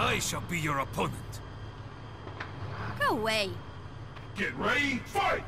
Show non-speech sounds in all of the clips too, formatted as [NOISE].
I shall be your opponent. Go away. Get ready, fight!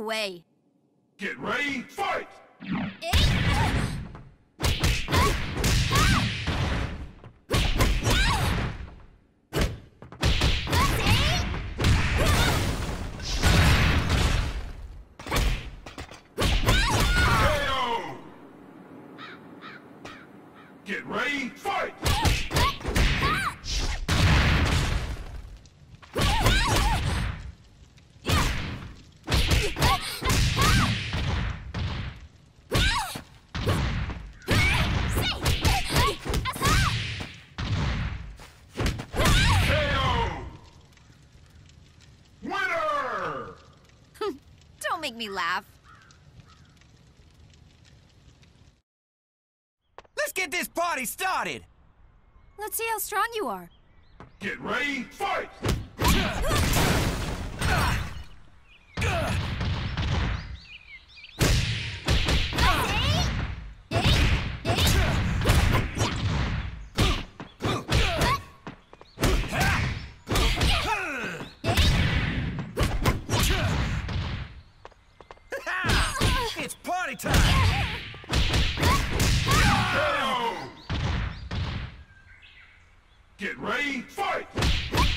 Away. Get ready, fight! KO! Me laugh. Let's get this party started! Let's see how strong you are. Get ready, fight! [LAUGHS] It's party time! KO! Get ready, fight! KO!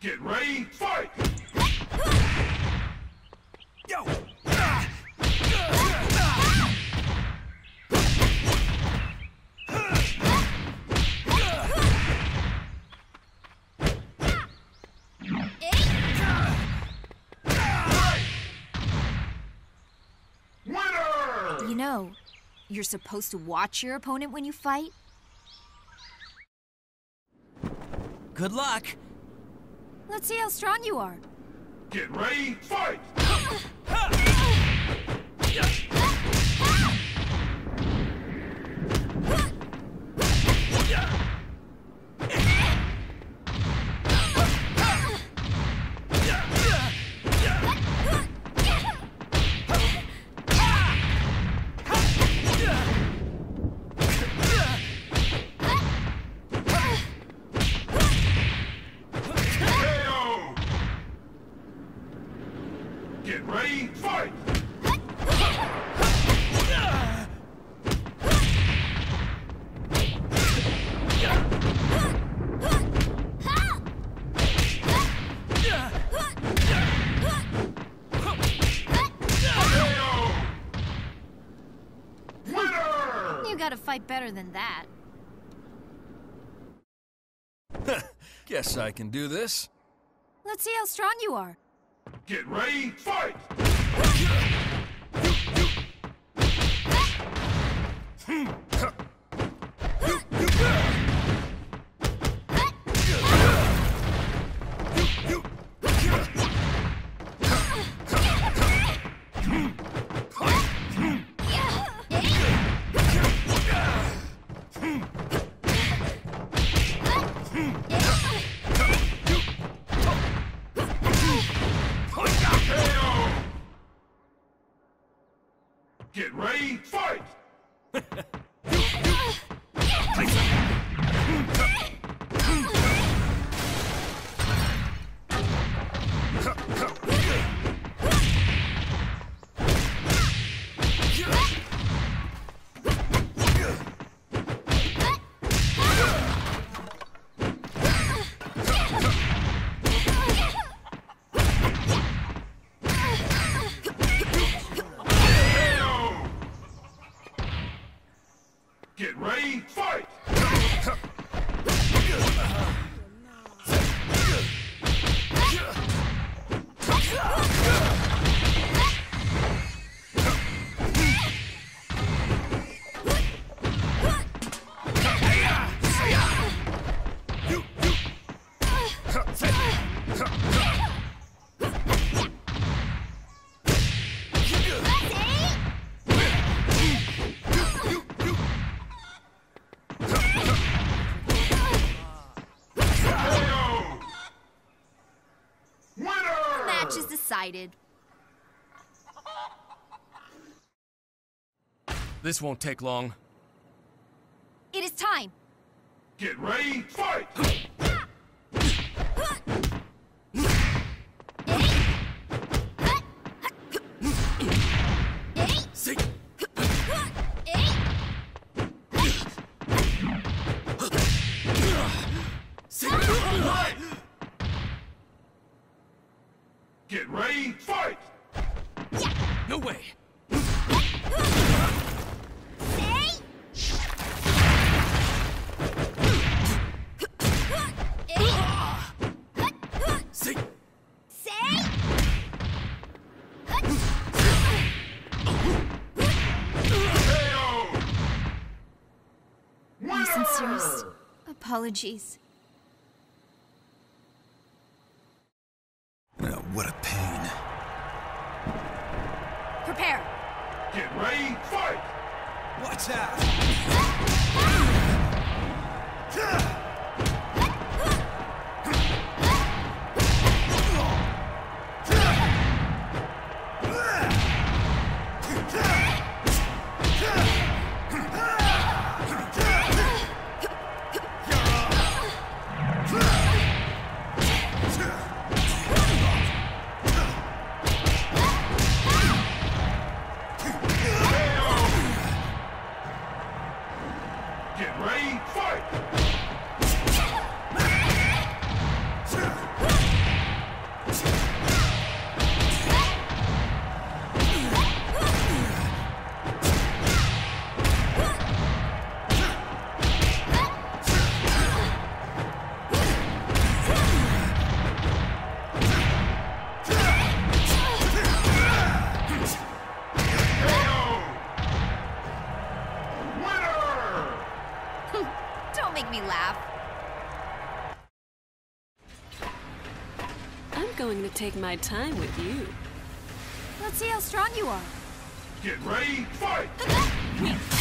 Get ready, fight! Yo! Winner! You know, you're supposed to watch your opponent when you fight. Good luck! Let's see how strong you are. Get ready, fight! [GASPS] [LAUGHS] fight better than that. [LAUGHS] Guess I can do this. Let's see how strong you are. Get ready, fight! [LAUGHS] [LAUGHS] Hmm. Get ready, fight! [LAUGHS] Get ready, fight! Match is decided. This won't take long. It is time. Get ready, fight! Sincerest apologies. Oh, what a pain. Prepare. Get ready, fight! Watch out! Make me laugh. I'm going to take my time with you. Let's see how strong you are. Get ready, fight! Uh-huh.